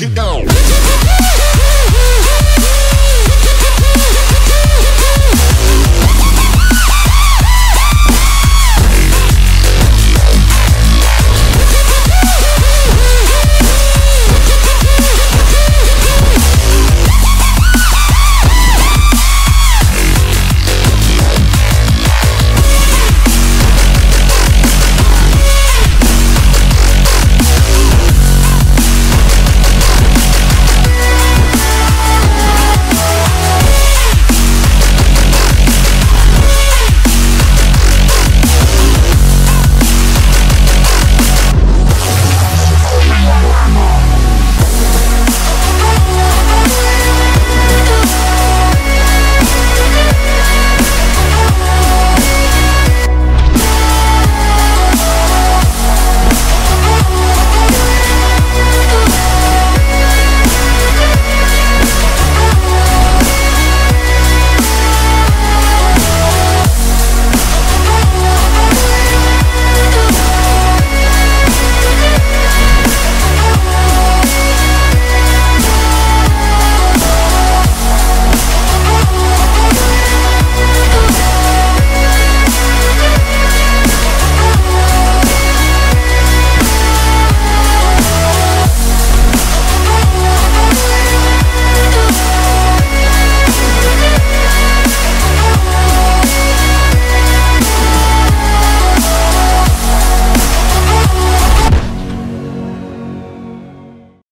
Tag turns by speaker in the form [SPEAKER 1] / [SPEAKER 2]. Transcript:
[SPEAKER 1] get down.